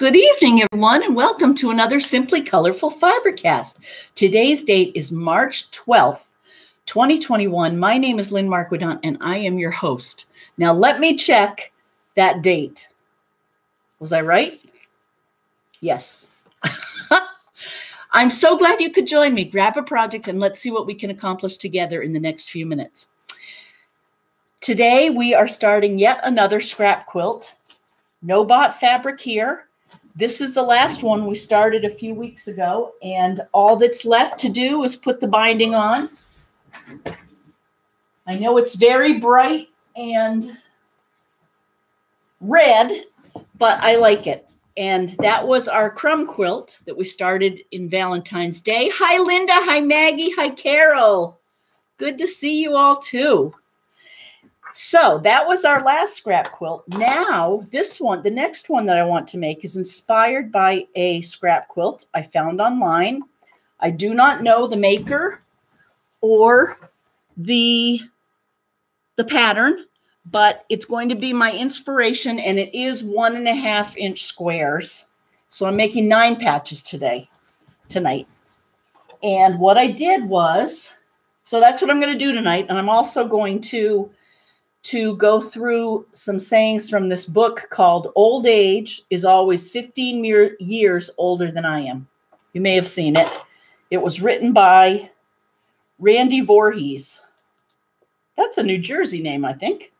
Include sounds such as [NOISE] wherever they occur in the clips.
Good evening, everyone, and welcome to another Simply Colorful Fibercast. Today's date is March 12th, 2021. My name is Lynn Marquedant, and I am your host. Now, let me check that date. Was I right? Yes. [LAUGHS] I'm so glad you could join me. Grab a project and let's see what we can accomplish together in the next few minutes. Today, we are starting yet another scrap quilt. No bought fabric here. This is the last one we started a few weeks ago, and all that's left to do is put the binding on. I know it's very bright and red, but I like it. And that was our crumb quilt that we started in Valentine's Day. Hi, Linda. Hi, Maggie. Hi, Carol. Good to see you all, too. So that was our last scrap quilt. Now, this one, the next one that I want to make is inspired by a scrap quilt I found online. I do not know the maker or the, the pattern, but it's going to be my inspiration and it is one and a half inch squares. So I'm making nine patches today, tonight. And what I did was, so that's what I'm going to do tonight. And I'm also going to to go through some sayings from this book called Old Age is Always 15 Years Older Than I Am. You may have seen it. It was written by Randy Voorhees. That's a New Jersey name, I think.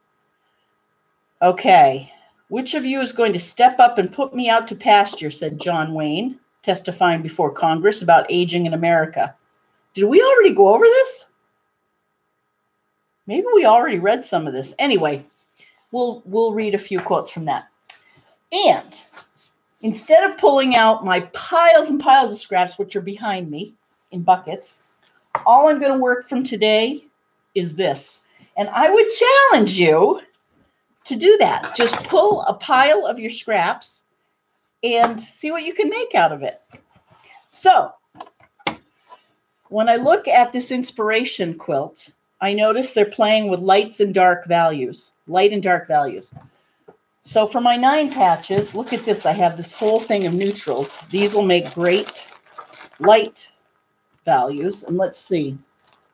Okay. Which of you is going to step up and put me out to pasture, said John Wayne, testifying before Congress about aging in America. Did we already go over this? Maybe we already read some of this. Anyway, we'll we'll read a few quotes from that. And instead of pulling out my piles and piles of scraps, which are behind me in buckets, all I'm going to work from today is this. And I would challenge you to do that. Just pull a pile of your scraps and see what you can make out of it. So, when I look at this inspiration quilt, I notice they're playing with lights and dark values, light and dark values. So for my nine patches, look at this. I have this whole thing of neutrals. These will make great light values. And let's see.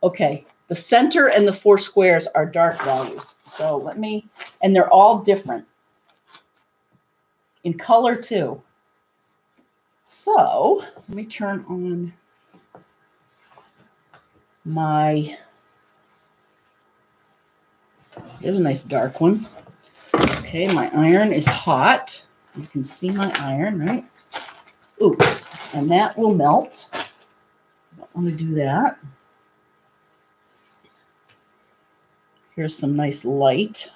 Okay, the center and the four squares are dark values. So let me, and they're all different in color too. So let me turn on my there's a nice dark one. Okay, my iron is hot. You can see my iron, right? Ooh, and that will melt. Don't want to do that. Here's some nice light.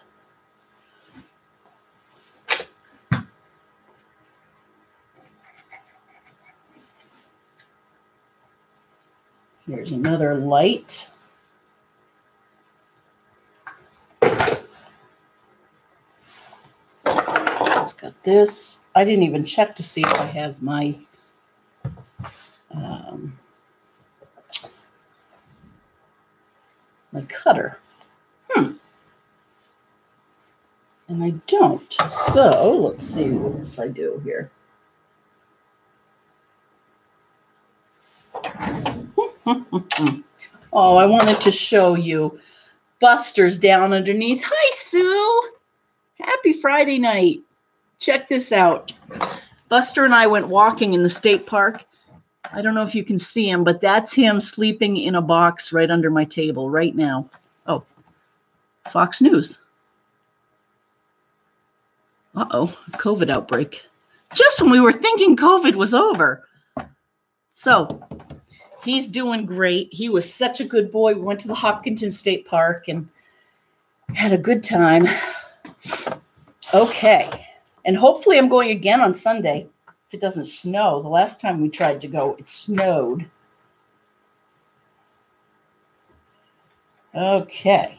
Here's another light. This. I didn't even check to see if I have my um, my cutter. Hmm. And I don't. So let's see if I do here. [LAUGHS] oh, I wanted to show you Buster's down underneath. Hi, Sue. Happy Friday night. Check this out. Buster and I went walking in the state park. I don't know if you can see him, but that's him sleeping in a box right under my table right now. Oh, Fox News. Uh oh, COVID outbreak. Just when we were thinking COVID was over. So he's doing great. He was such a good boy. We went to the Hopkinton State Park and had a good time. Okay. And hopefully, I'm going again on Sunday if it doesn't snow. The last time we tried to go, it snowed. Okay.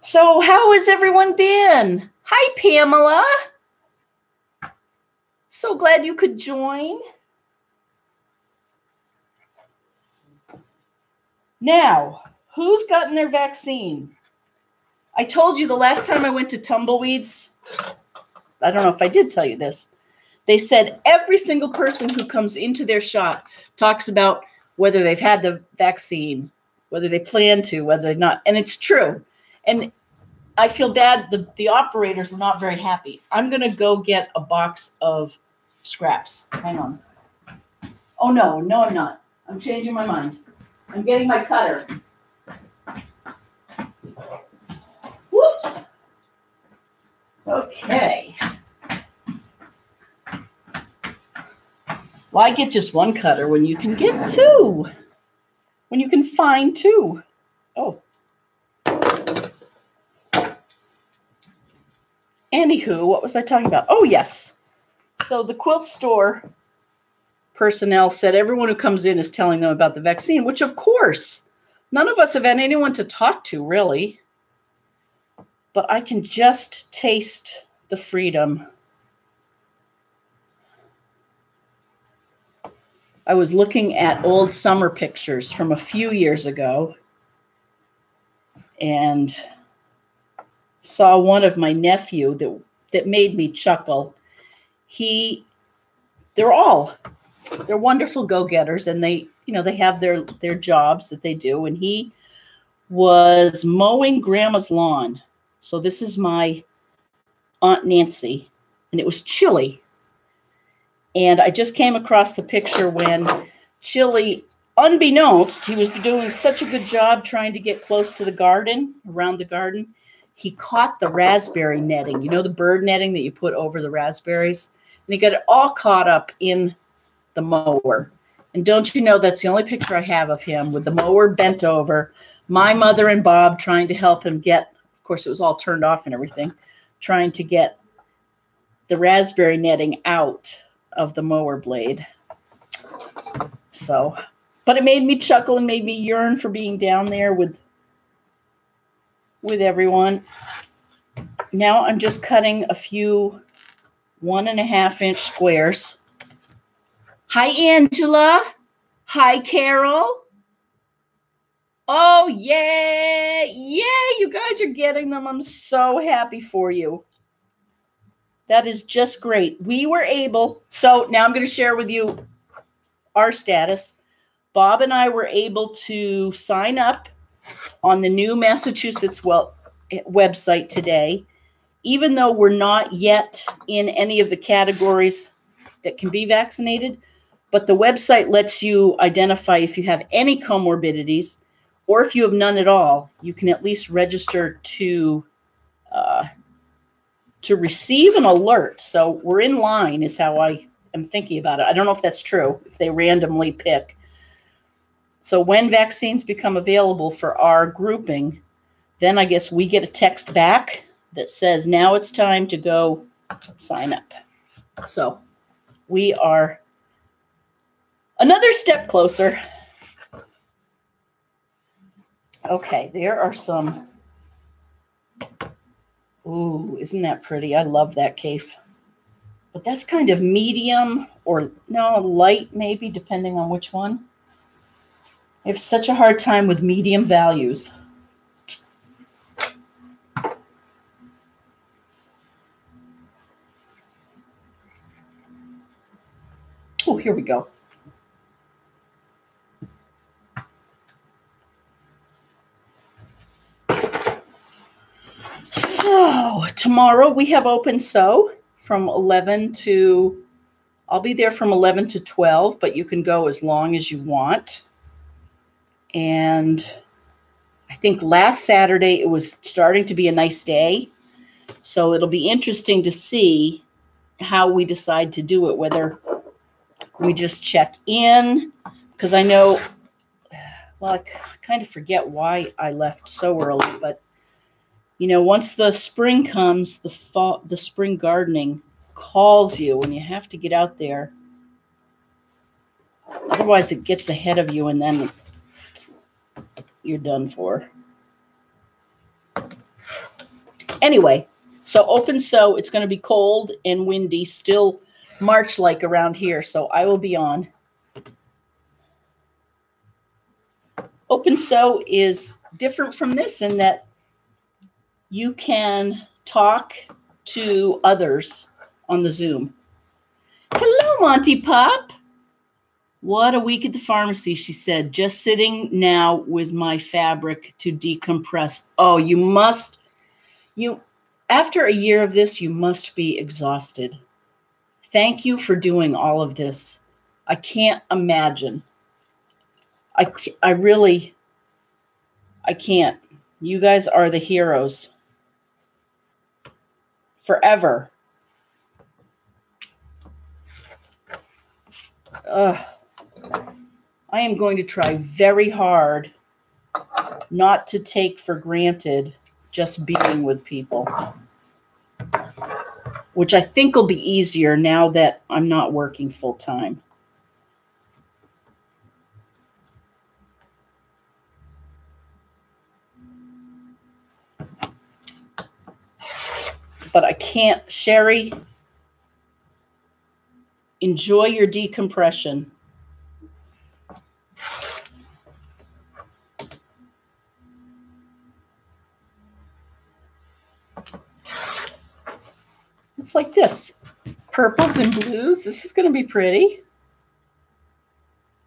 So, how has everyone been? Hi, Pamela. So glad you could join. Now, who's gotten their vaccine? I told you the last time I went to Tumbleweeds, I don't know if I did tell you this. They said every single person who comes into their shop talks about whether they've had the vaccine, whether they plan to, whether they're not. And it's true. And I feel bad. The, the operators were not very happy. I'm going to go get a box of scraps. Hang on. Oh, no, no, I'm not. I'm changing my mind. I'm getting my cutter. Okay. Why get just one cutter when you can get two? When you can find two? Oh. Anywho, what was I talking about? Oh, yes. So the quilt store personnel said everyone who comes in is telling them about the vaccine, which of course, none of us have had anyone to talk to, really. But I can just taste the freedom I was looking at old summer pictures from a few years ago and saw one of my nephew that that made me chuckle. He they're all they're wonderful go-getters and they, you know, they have their their jobs that they do and he was mowing grandma's lawn. So this is my aunt Nancy and it was chilly and I just came across the picture when Chili, unbeknownst, he was doing such a good job trying to get close to the garden, around the garden. He caught the raspberry netting, you know, the bird netting that you put over the raspberries. And he got it all caught up in the mower. And don't you know that's the only picture I have of him with the mower bent over, my mother and Bob trying to help him get, course, it was all turned off and everything, trying to get the raspberry netting out of the mower blade. So, but it made me chuckle and made me yearn for being down there with with everyone. Now I'm just cutting a few one and a half inch squares. Hi, Angela. Hi, Carol. Oh, yeah. Yeah, you guys are getting them. I'm so happy for you. That is just great. We were able, so now I'm going to share with you our status. Bob and I were able to sign up on the new Massachusetts well, eh, website today, even though we're not yet in any of the categories that can be vaccinated. But the website lets you identify if you have any comorbidities or if you have none at all, you can at least register to uh, to receive an alert. So we're in line, is how I am thinking about it. I don't know if that's true, if they randomly pick. So when vaccines become available for our grouping, then I guess we get a text back that says now it's time to go sign up. So we are another step closer. Okay, there are some Ooh, isn't that pretty? I love that cave. But that's kind of medium or no, light maybe, depending on which one. I have such a hard time with medium values. Oh, here we go. So tomorrow we have open sew from 11 to, I'll be there from 11 to 12, but you can go as long as you want. And I think last Saturday it was starting to be a nice day. So it'll be interesting to see how we decide to do it, whether we just check in, because I know, well, I kind of forget why I left so early, but you know, once the spring comes, the fall, the spring gardening calls you, and you have to get out there. Otherwise, it gets ahead of you, and then you're done for. Anyway, so open sew. It's going to be cold and windy, still March like around here. So I will be on. Open sew is different from this in that you can talk to others on the Zoom. Hello, Monty Pop. What a week at the pharmacy, she said. Just sitting now with my fabric to decompress. Oh, you must, you, after a year of this, you must be exhausted. Thank you for doing all of this. I can't imagine. I, I really, I can't. You guys are the heroes. Forever. Ugh. I am going to try very hard not to take for granted just being with people, which I think will be easier now that I'm not working full time. But I can't, Sherry, enjoy your decompression. It's like this purples and blues. This is going to be pretty.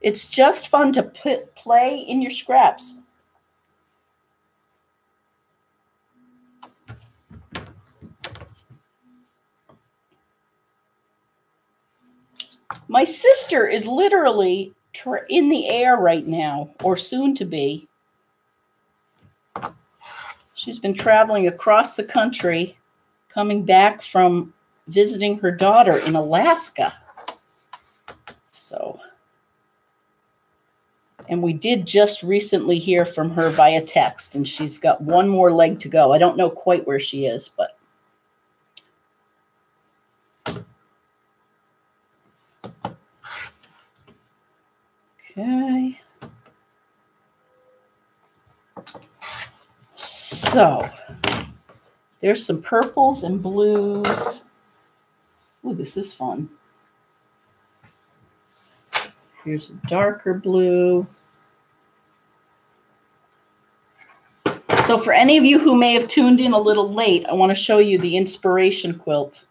It's just fun to put, play in your scraps. My sister is literally in the air right now, or soon to be. She's been traveling across the country coming back from visiting her daughter in Alaska. So, and we did just recently hear from her via text, and she's got one more leg to go. I don't know quite where she is, but. Okay. So, there's some purples and blues. Oh, this is fun. Here's a darker blue. So for any of you who may have tuned in a little late, I want to show you the inspiration quilt.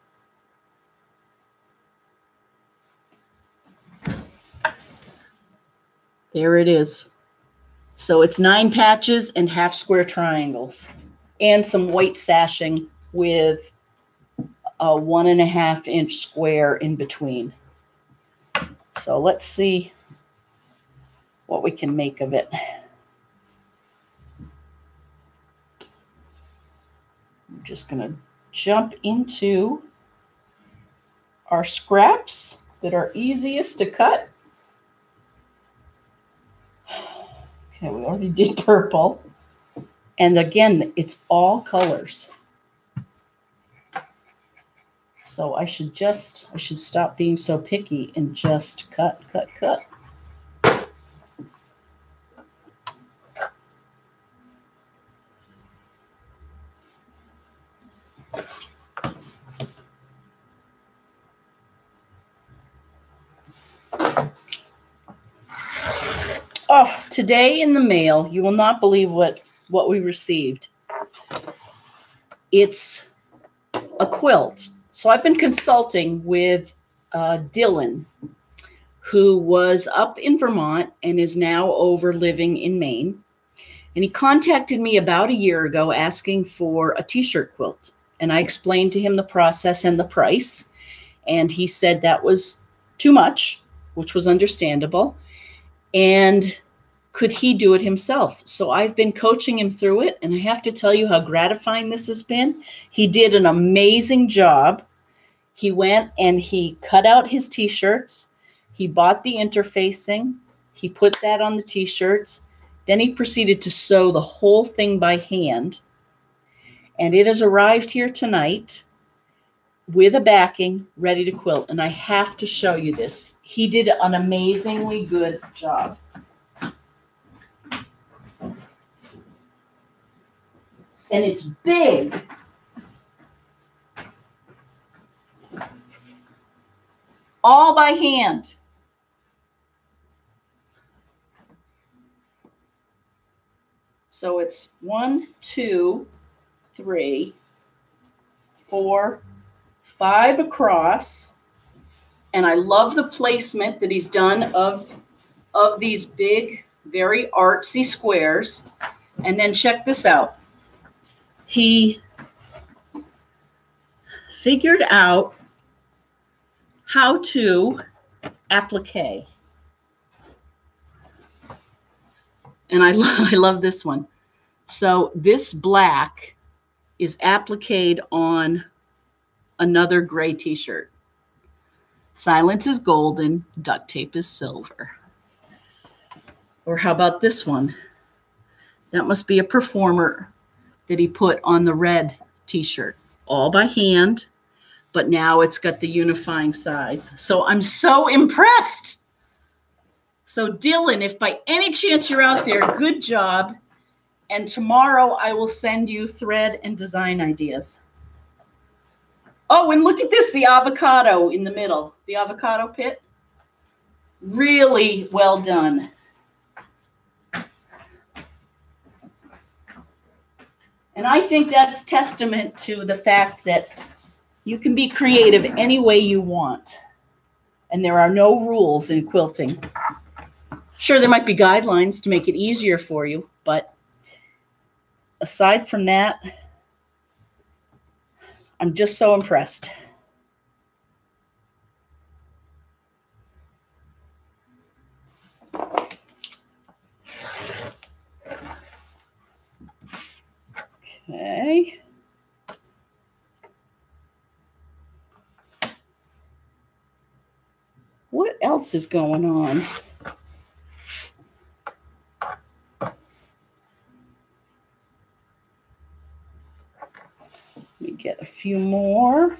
There it is. So it's nine patches and half square triangles and some white sashing with a one and a half inch square in between. So let's see what we can make of it. I'm just going to jump into our scraps that are easiest to cut. Okay, we already [LAUGHS] did purple. And again, it's all colors. So I should just, I should stop being so picky and just cut, cut, cut. Oh, today in the mail, you will not believe what what we received. It's a quilt. So I've been consulting with uh, Dylan, who was up in Vermont and is now over living in Maine. And he contacted me about a year ago asking for a t shirt quilt. And I explained to him the process and the price. And he said that was too much, which was understandable. And could he do it himself? So I've been coaching him through it, and I have to tell you how gratifying this has been. He did an amazing job. He went and he cut out his t shirts, he bought the interfacing, he put that on the t shirts, then he proceeded to sew the whole thing by hand. And it has arrived here tonight with a backing ready to quilt. And I have to show you this. He did an amazingly good job. And it's big. All by hand. So it's one, two, three, four, five across. And I love the placement that he's done of, of these big, very artsy squares. And then check this out. He figured out how to applique. And I, [LAUGHS] lo- I love this one. So this black is appliqued on another gray t-shirt. Silence is golden, duct tape is silver. Or how about this one? That must be a performer that he put on the red t-shirt, all by hand, but now it's got the unifying size. So I'm so impressed. So Dylan, if by any chance you're out there, good job. And tomorrow I will send you thread and design ideas. Oh, and look at this, the avocado in the middle, the avocado pit. Really well done. And I think that's testament to the fact that you can be creative any way you want. And there are no rules in quilting. Sure, there might be guidelines to make it easier for you, but aside from that, I'm just so impressed. Okay. What else is going on? Let me get a few more.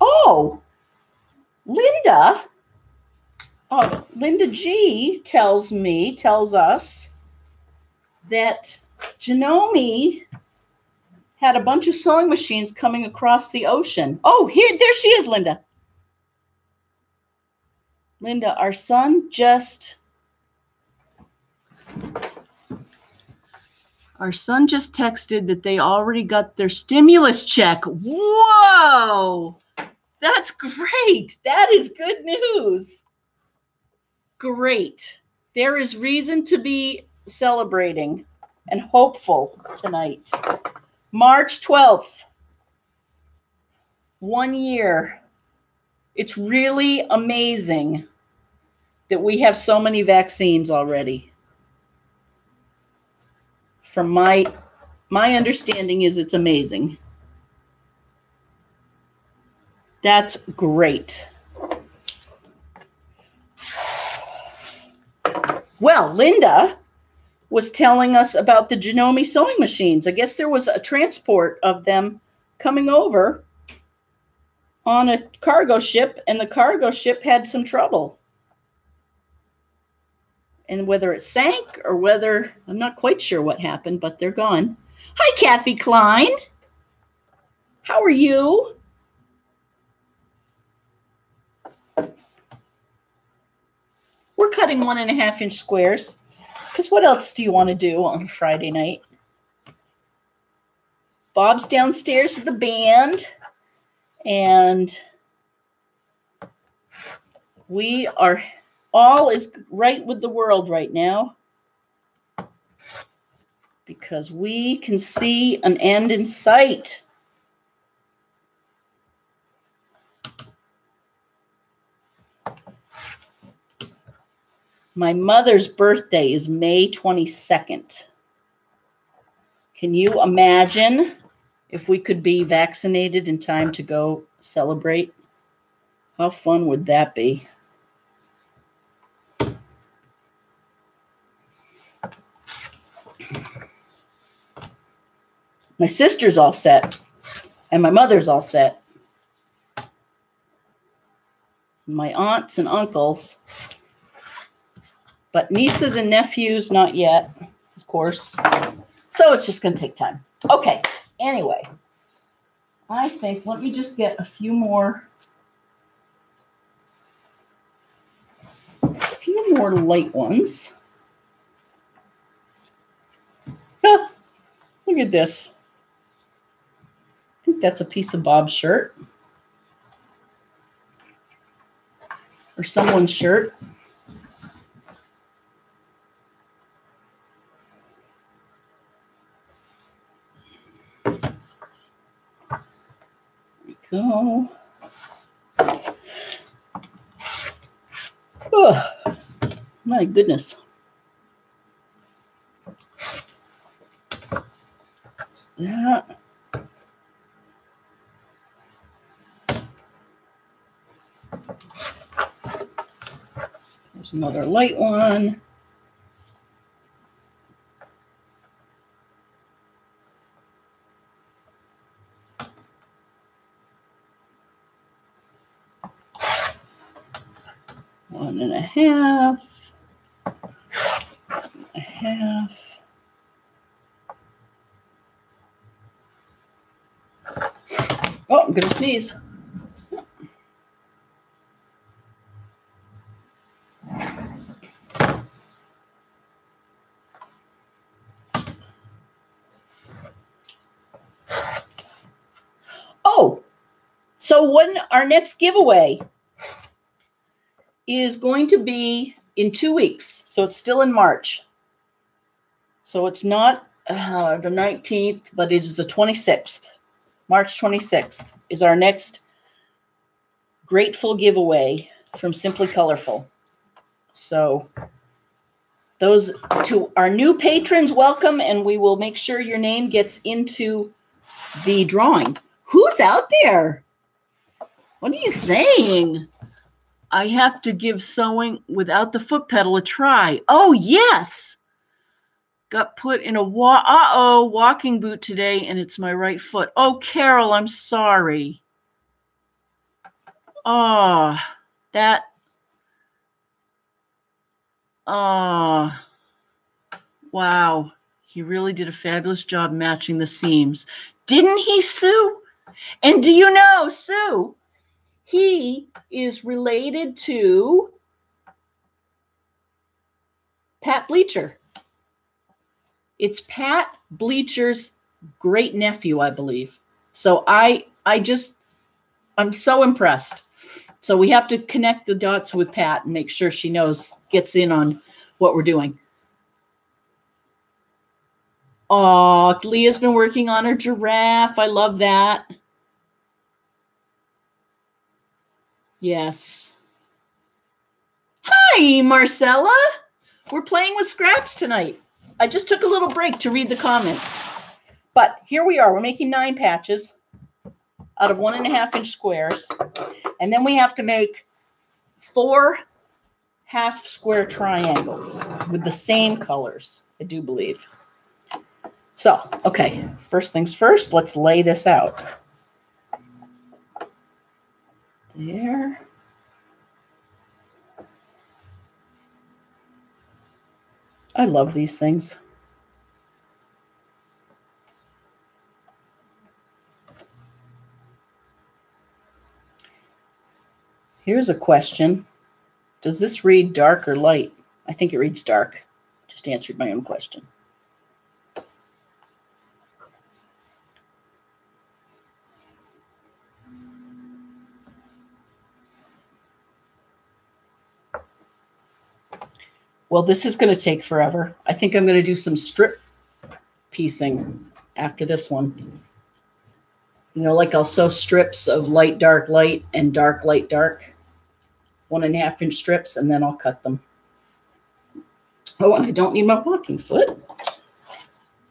Oh, Linda. Oh, Linda G tells me, tells us that Janome had a bunch of sewing machines coming across the ocean. Oh, here, there she is, Linda. Linda, our son just our son just texted that they already got their stimulus check. Whoa! That's great. That is good news. Great. There is reason to be celebrating and hopeful tonight. March 12th, one year. It's really amazing that we have so many vaccines already. From my my understanding is it's amazing. That's great. Well, Linda was telling us about the Janome sewing machines. I guess there was a transport of them coming over on a cargo ship, and the cargo ship had some trouble. And whether it sank or whether I'm not quite sure what happened, but they're gone. Hi, Kathy Klein. How are you? We're cutting one and a half inch squares. Because what else do you want to do on Friday night? Bob's downstairs with the band. And we are all is right with the world right now because we can see an end in sight. My mother's birthday is May 22nd. Can you imagine if we could be vaccinated in time to go celebrate? How fun would that be? My sister's all set, and my mother's all set. My aunts and uncles but nieces and nephews, not yet, of course. So it's just going to take time. Okay. Anyway, I think let me just get a few more. A few more light ones. Ah, look at this. I think that's a piece of Bob's shirt. Or someone's shirt. Go. Oh, my goodness. that. There's another light one. One and a half. A half. Oh, I'm gonna sneeze. Oh, so when our next giveaway is going to be in two weeks. So it's still in March. So it's not uh, the 19th, but it is the 26th. March 26th is our next grateful giveaway from Simply Colorful. So those to our new patrons, welcome, and we will make sure your name gets into the drawing. Who's out there? What are you saying? I have to give sewing without the foot pedal a try. Oh, yes. Got put in a wa- uh-oh walking boot today and it's my right foot. Oh, Carol, I'm sorry. Oh, that Oh, wow. He really did a fabulous job matching the seams. Didn't he, Sue? And do you know, Sue, he is related to Pat Bleacher. It's Pat Bleacher's great nephew, I believe. So I I just I'm so impressed. So we have to connect the dots with Pat and make sure she knows, gets in on what we're doing. Oh, Leah's been working on her giraffe. I love that. Yes. Hi, Marcella. We're playing with scraps tonight. I just took a little break to read the comments. But here we are. We're making nine patches out of one and a half inch squares. And then we have to make four half square triangles with the same colors, I do believe. So, okay, first things first, let's lay this out. There. I love these things. Here's a question. Does this read dark or light? I think it reads dark. Just answered my own question. Well, this is going to take forever. I think I'm going to do some strip piecing after this one. You know, like I'll sew strips of light, dark, light, and dark, light, dark. One and a half inch strips, and then I'll cut them. Oh, and I don't need my walking foot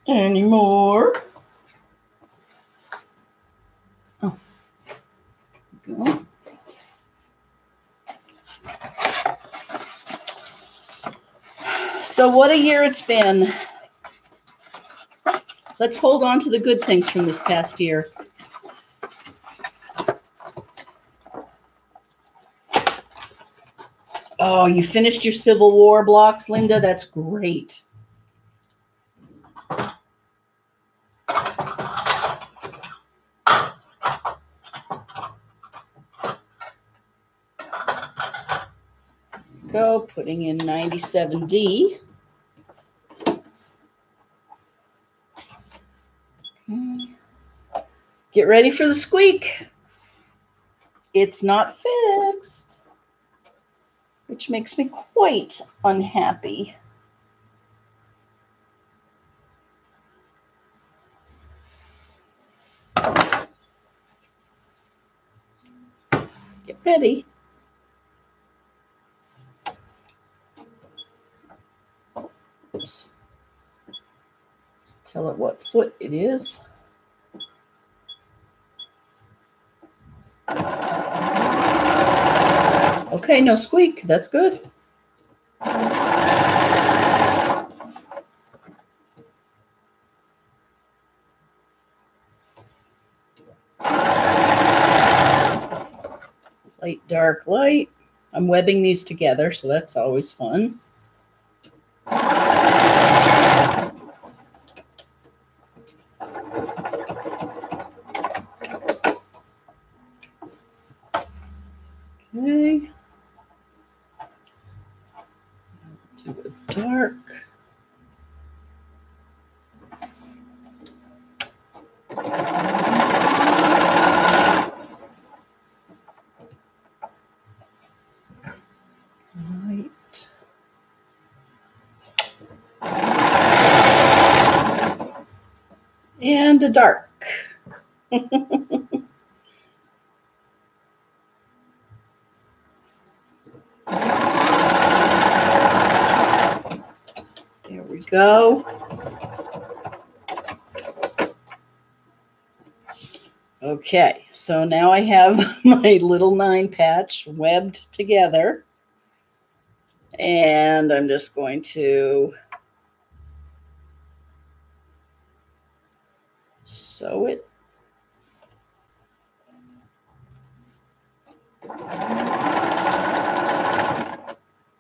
anymore. Oh, go. So, what a year it's been. Let's hold on to the good things from this past year. Oh, you finished your Civil War blocks, Linda? That's great. Go, putting in 97D. Get ready for the squeak. It's not fixed, which makes me quite unhappy. Get ready. Oops. Tell it what foot it is. Okay, no squeak. That's good. Light, dark, light. I'm webbing these together, so that's always fun. Okay. Do a dark. And a dark. [LAUGHS] go. Okay, so now I have [LAUGHS] my little nine patch webbed together. And I'm just going to sew it.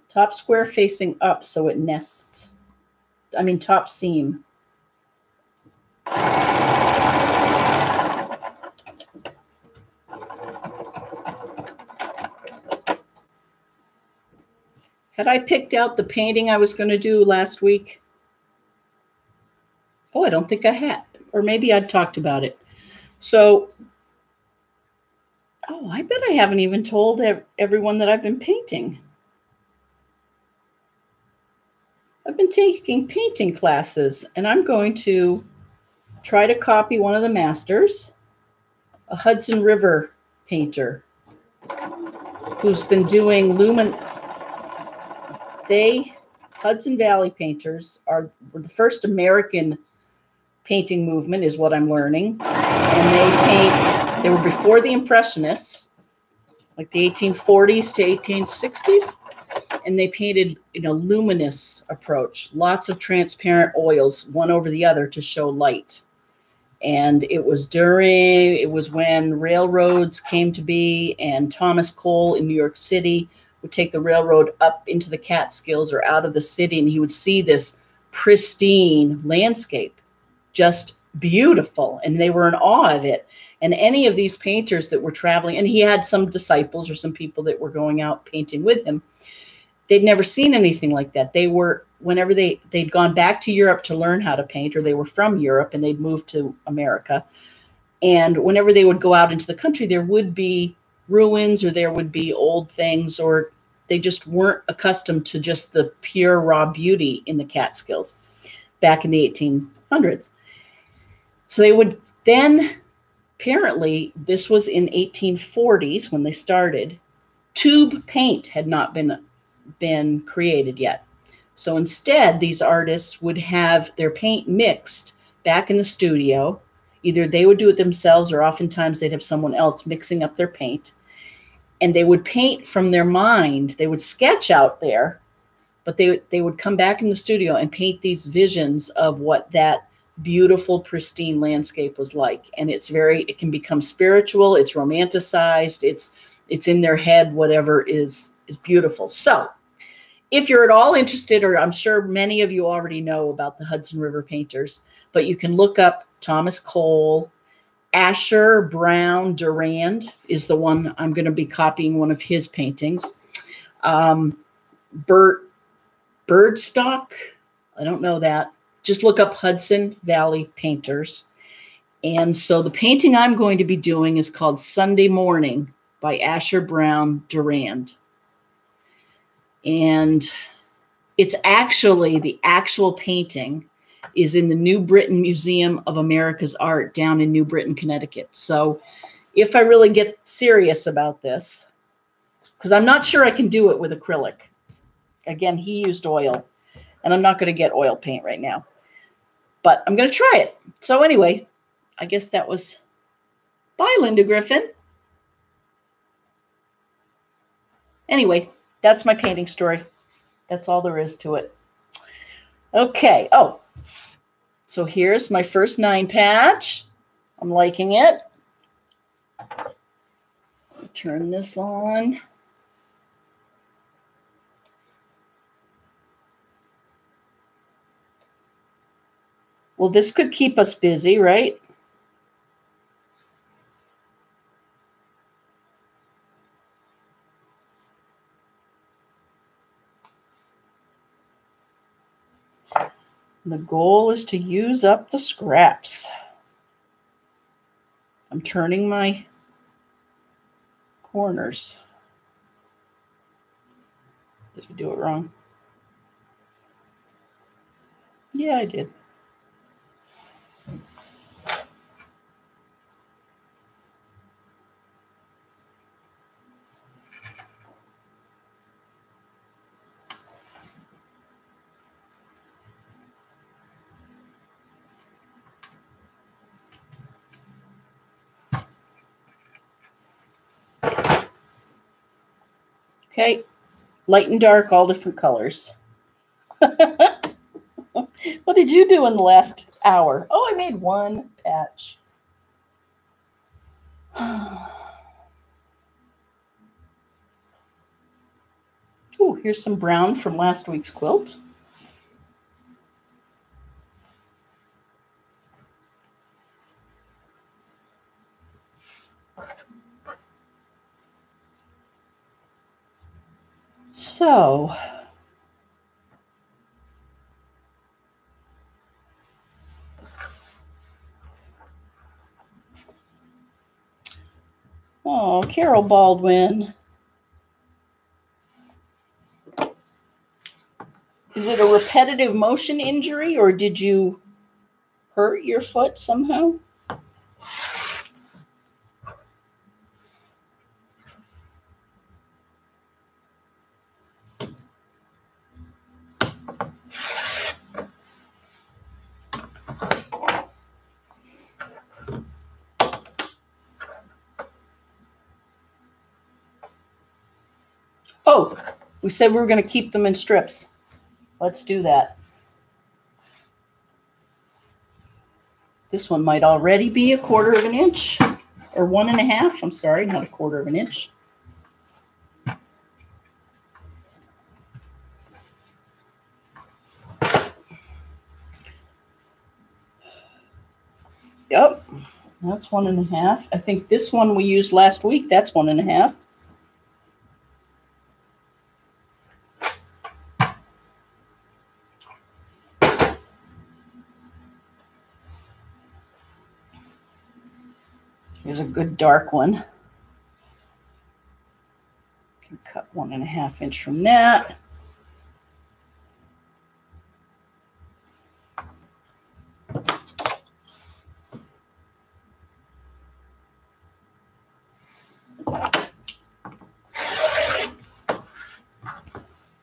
Top square facing up so it nests. I mean, top seam. Had I picked out the painting I was going to do last week? Oh, I don't think I had. Or maybe I'd talked about it. So, oh, I bet I haven't even told everyone that I've been painting. I've been taking painting classes and I'm going to try to copy one of the masters, a Hudson River painter who's been doing lumen. They, Hudson Valley painters, are the first American painting movement, is what I'm learning. And they paint, they were before the Impressionists, like the 1840s to 1860s and they painted in a luminous approach, lots of transparent oils, one over the other to show light. And it was during, it was when railroads came to be, and Thomas Cole in New York City would take the railroad up into the Catskills or out of the city, and he would see this pristine landscape, just beautiful. And they were in awe of it. And any of these painters that were traveling, and he had some disciples or some people that were going out painting with him they'd never seen anything like that. They were whenever they they'd gone back to Europe to learn how to paint, or they were from Europe and they'd moved to America. And whenever they would go out into the country, there would be ruins or there would be old things, or they just weren't accustomed to just the pure raw beauty in the Catskills back in the 1800s. So they would then apparently this was in 1840s when they started tube paint had not been been created yet. So instead, these artists would have their paint mixed back in the studio. Either they would do it themselves, or oftentimes they'd have someone else mixing up their paint. And they would paint from their mind. They would sketch out there, but they, they would come back in the studio and paint these visions of what that beautiful, pristine landscape was like. And it's very, it can become spiritual, it's romanticized, it's it's in their head, whatever is is beautiful. So if you're at all interested, or I'm sure many of you already know about the Hudson River painters, but you can look up Thomas Cole. Asher Brown Durand is the one I'm going to be copying one of his paintings. Um, Bert Bierstadt, I don't know that. Just look up Hudson Valley Painters. And so the painting I'm going to be doing is called Sunday Morning by Asher Brown Durand. And it's actually the actual painting is in the New Britain Museum of America's Art down in New Britain, Connecticut. So if I really get serious about this, because I'm not sure I can do it with acrylic. Again, he used oil, and I'm not going to get oil paint right now, but I'm going to try it. So anyway, I guess that was bye, Linda Griffin. Anyway, that's my painting story. That's all there is to it. Okay. Oh, so here's my first nine patch. I'm liking it. Turn this on. Well, this could keep us busy, right? The goal is to use up the scraps. I'm turning my corners. Did I do it wrong? Yeah, I did. Okay, light and dark, all different colors. [LAUGHS] what did you do in the last hour? Oh, I made one patch. [SIGHS] Oh, here's some brown from last week's quilt. So, oh, Carol Baldwin. Is it a repetitive motion injury or did you hurt your foot somehow? We said we were going to keep them in strips. Let's do that. This one might already be a quarter of an inch or one and a half. I'm sorry, not a quarter of an inch. Yep, that's one and a half. I think this one we used last week, that's one and a half. Good dark one. Can cut one and a half inch from that.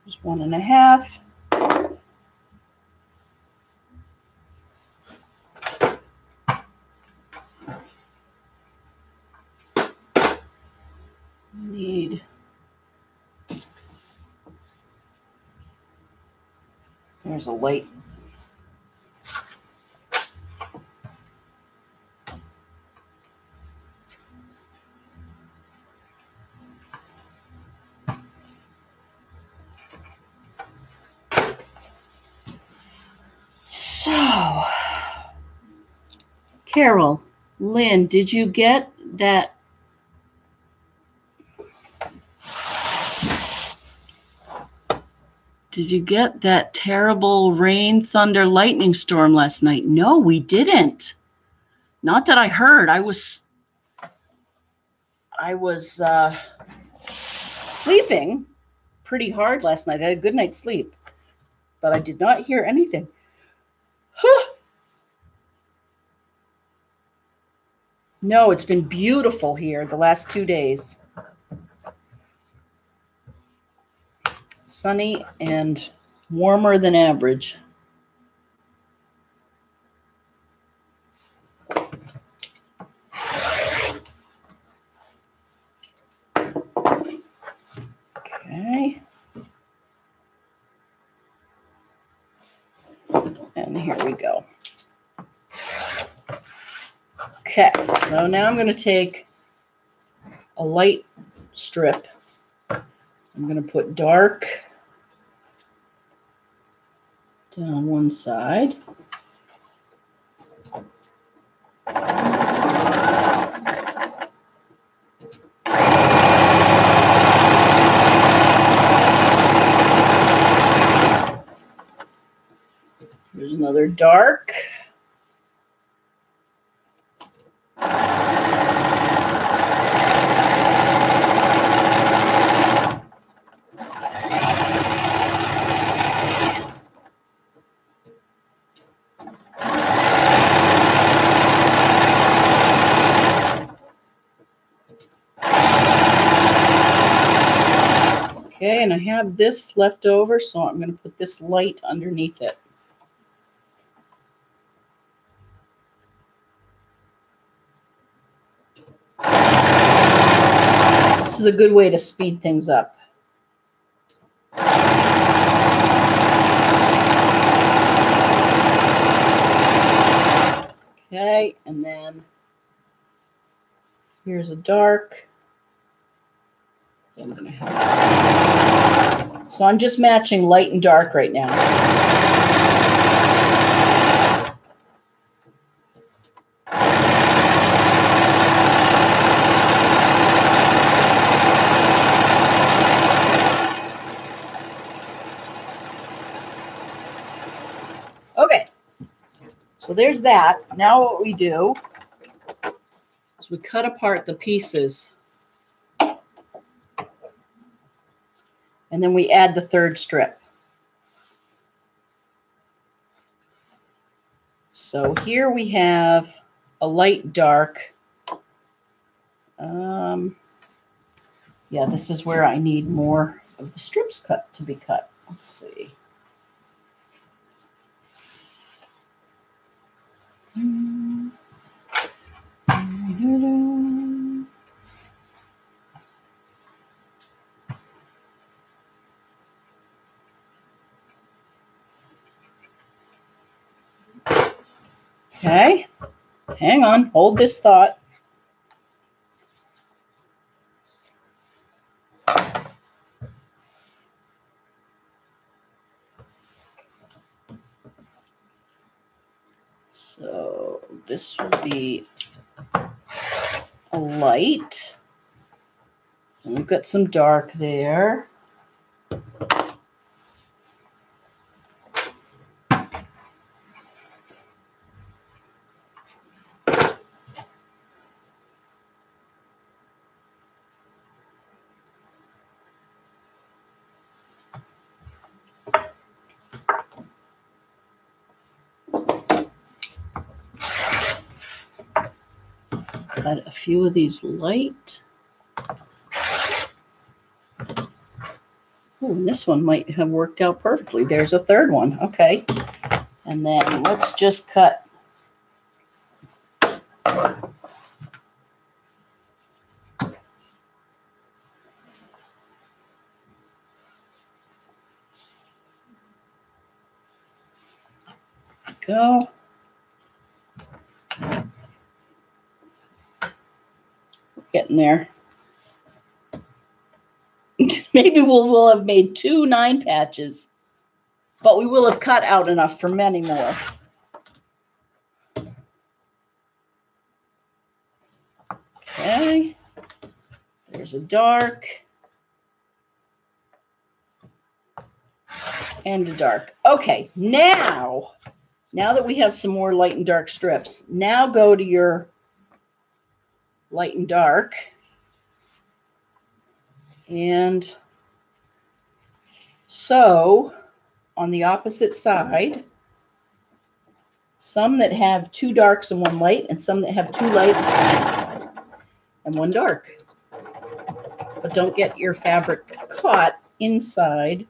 Just one and a half. Need there's a light So, Carol, Lynn, did you get that? Did you get that terrible rain, thunder, lightning storm last night? No, we didn't. Not that I heard. I was I was uh, sleeping pretty hard last night. I had a good night's sleep, but I did not hear anything. [SIGHS] no, it's been beautiful here the last two days. Sunny and warmer than average. Okay. And here we go. Okay, so now I'm going to take a light strip. I'm going to put dark down one side. There's another dark. Okay, and I have this left over, so I'm going to put this light underneath it. This is a good way to speed things up. Okay, and then here's a dark. I'm gonna have so I'm just matching light and dark right now. Okay, so there's that. Now what we do is we cut apart the pieces and then we add the third strip. So here we have a light dark. Um, yeah, this is where I need more of the strips cut to be cut. Let's see. Okay, hang on, hold this thought. So this will be a light. We've got some dark there. cut a few of these light. Oh, and this one might have worked out perfectly. There's a third one. Okay. And then let's just cut. Go. Getting there. [LAUGHS] Maybe we'll, we'll have made two nine patches, but we will have cut out enough for many more. Okay, there's a dark and a dark. Okay, now, Now that we have some more light and dark strips, now go to your light and dark. And so on the opposite side, some that have two darks and one light, and some that have two lights and one dark. But don't get your fabric caught inside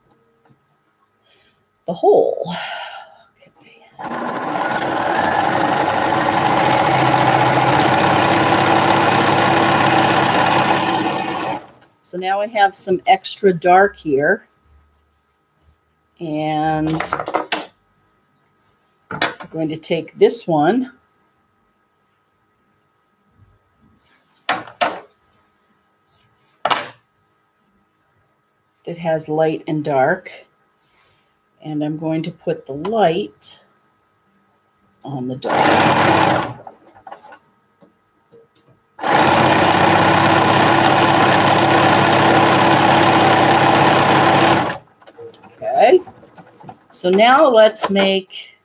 the hole. Okay. So now I have some extra dark here. And I'm going to take this one. That has light and dark. And I'm going to put the light on the dark. Okay. So now let's make,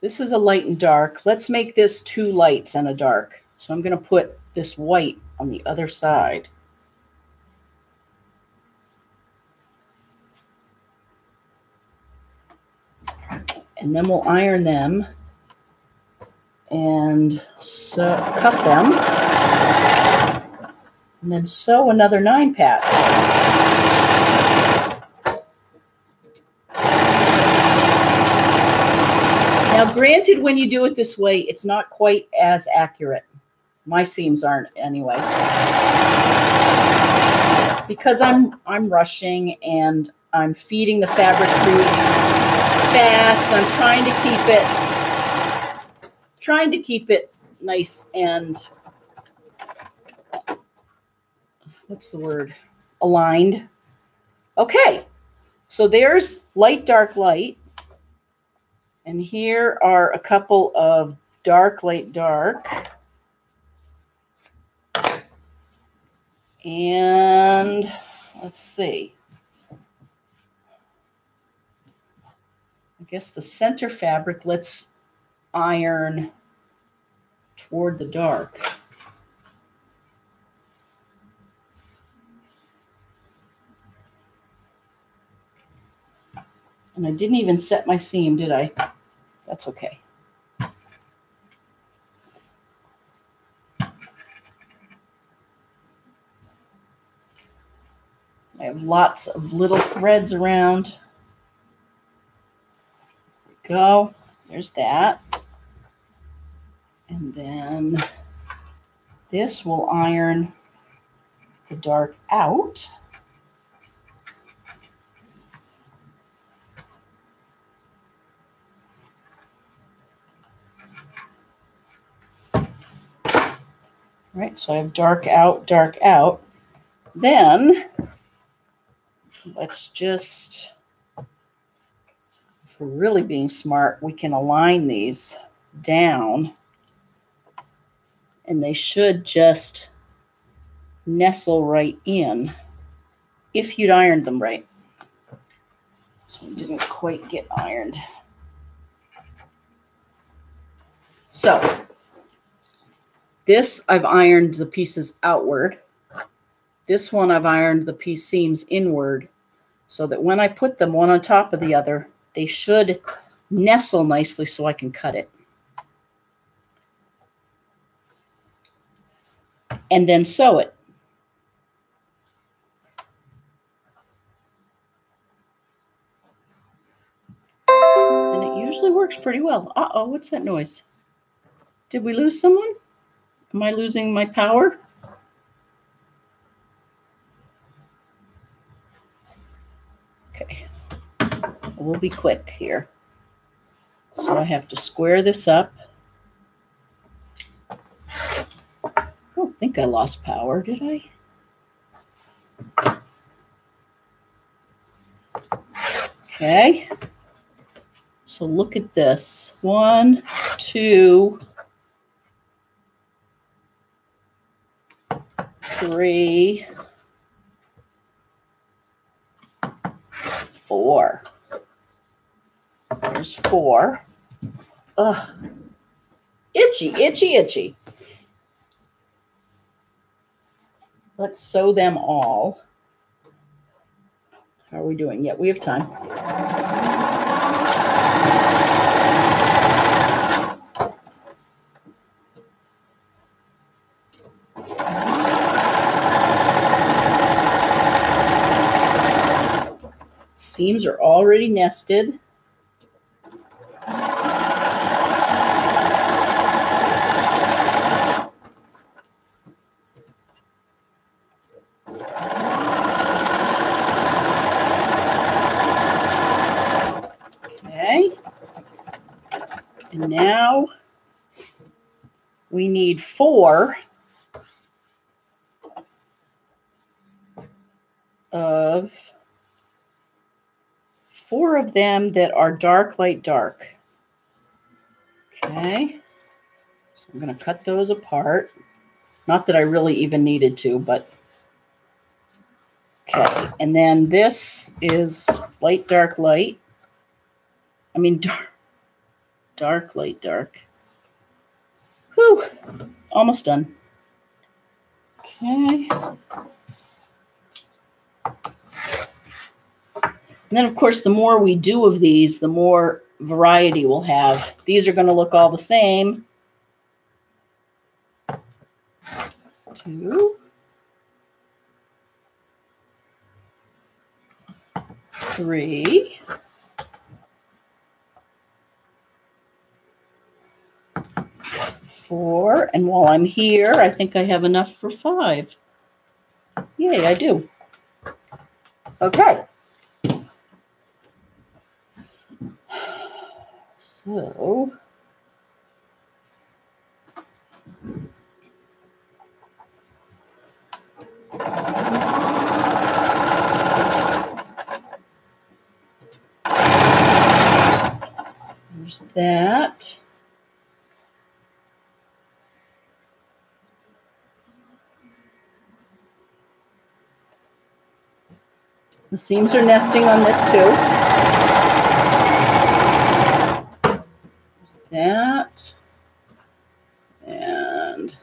this is a light and dark. Let's make this two lights and a dark. So I'm going to put this white on the other side. And then we'll iron them and so cut them and then sew another nine patch. Now, granted, when you do it this way, it's not quite as accurate. My seams aren't anyway. Because I'm I'm rushing and I'm feeding the fabric through fast. I'm trying to keep it trying to keep it nice and what's the word? Aligned. Okay. So there's light, dark, light. And here are a couple of dark, light, dark. And let's see. I guess the center fabric, let's iron toward the dark. And I didn't even set my seam, did I? That's okay. I have lots of little threads around. There we go. There's that. And then this will iron the dark out. Right? So I have dark out, dark out. Then let's just, if we're really being smart, we can align these down and they should just nestle right in if you'd ironed them right. So it didn't quite get ironed. So this, I've ironed the pieces outward. This one, I've ironed the piece seams inward so that when I put them one on top of the other, they should nestle nicely so I can cut it. And then sew it. And it usually works pretty well. Uh-oh, what's that noise? Did we lose someone? Am I losing my power? Okay. We'll be quick here. So I have to square this up. I don't think I lost power, did I? Okay. So look at this. One, two, three, four. There's four. Ugh. Itchy, itchy, itchy. Let's sew them all. How are we doing? Yeah, we have time. Seams are already nested. Okay. And now we need four of four of them that are dark, light, dark. Okay. So I'm going to cut those apart. Not that I really even needed to, but okay. And then this is light, dark, light. I mean, [LAUGHS] dark, dark, light, dark. Whew. Almost done. Okay. And then, of course, the more we do of these, the more variety we'll have. These are going to look all the same. Two. Three. Four. And while I'm here, I think I have enough for five. Yay, I do. Okay. So, there's that. The seams are nesting on this too. that. And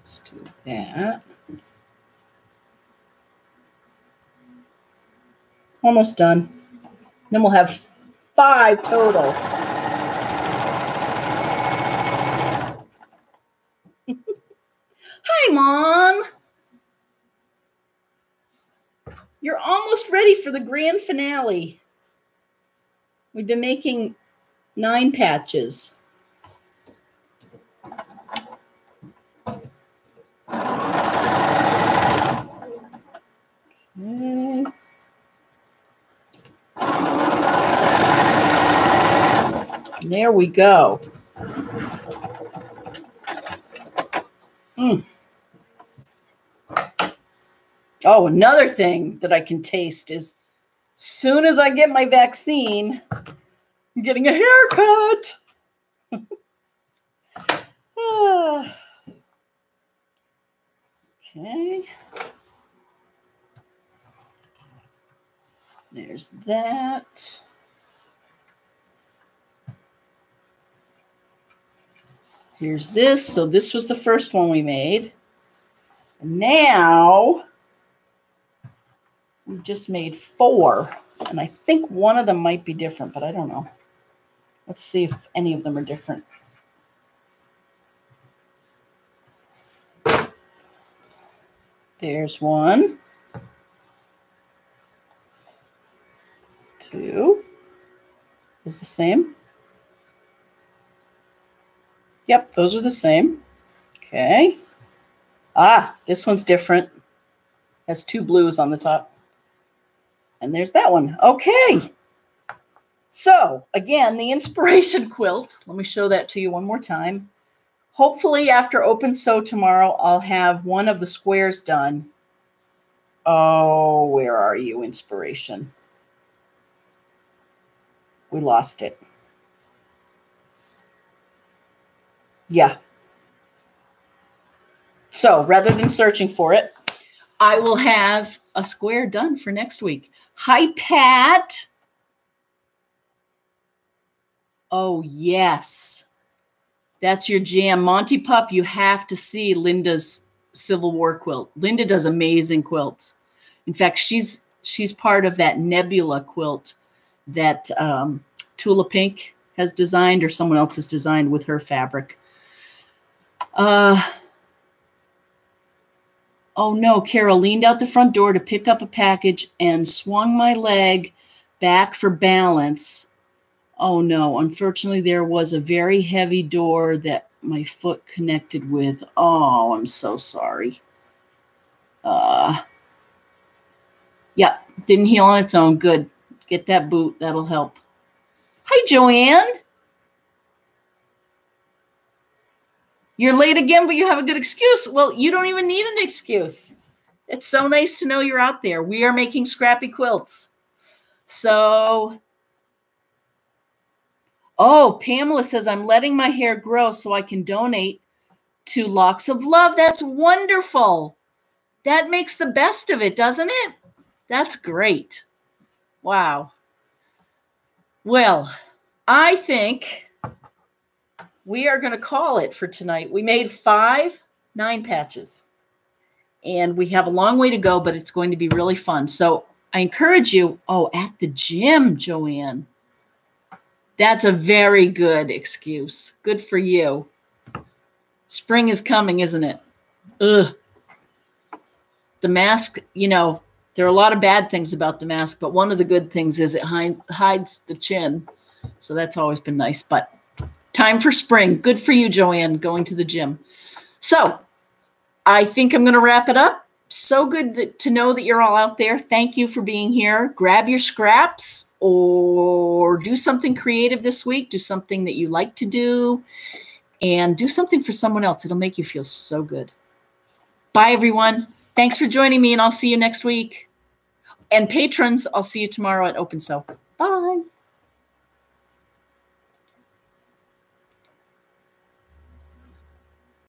let's do that. Almost done. Then we'll have five total. Hi, Mom. You're almost ready for the grand finale. We've been making nine patches. Okay. There we go. Mm. Oh, another thing that I can taste is soon as I get my vaccine, I'm getting a haircut. [LAUGHS] Okay. There's that. Here's this. So this was the first one we made. And now we've just made four. And I think one of them might be different, but I don't know. Let's see if any of them are different. There's one. Two. Is the same. Yep, those are the same. Okay. Ah, this one's different. Has two blues on the top. And there's that one. Okay. So, again, the inspiration [LAUGHS] quilt. Let me show that to you one more time. Hopefully, after Open Sew tomorrow, I'll have one of the squares done. Oh, where are you, inspiration? We lost it. Yeah. So rather than searching for it, I will have a square done for next week. Hi, Pat. Oh, yes. That's your jam. Monty Pup, you have to see Linda's Civil War quilt. Linda does amazing quilts. In fact, she's she's part of that nebula quilt that um, Tula Pink has designed or someone else has designed with her fabric. Uh, oh no, Carol leaned out the front door to pick up a package and swung my leg back for balance. Oh no, unfortunately, there was a very heavy door that my foot connected with. Oh, I'm so sorry. Uh, yep, didn't heal on its own. Good. Get that boot. That'll help. Hi, Joanne. You're late again, but you have a good excuse. Well, you don't even need an excuse. It's so nice to know you're out there. We are making scrappy quilts. So, oh, Pamela says, I'm letting my hair grow so I can donate to Locks of Love. That's wonderful. That makes the best of it, doesn't it? That's great. Wow. Well, I think we are going to call it for tonight. We made five nine patches, and we have a long way to go, but it's going to be really fun. So I encourage you. Oh, at the gym, Joanne. That's a very good excuse. Good for you. Spring is coming, isn't it? Ugh. The mask, you know, there are a lot of bad things about the mask, but one of the good things is it hides the chin. So that's always been nice. But Time for spring. Good for you, Joanne, going to the gym. So I think I'm going to wrap it up. So good that, to know that you're all out there. Thank you for being here. Grab your scraps or do something creative this week. Do something that you like to do and do something for someone else. It'll make you feel so good. Bye, everyone. Thanks for joining me, and I'll see you next week. And patrons, I'll see you tomorrow at Open Sew. Bye.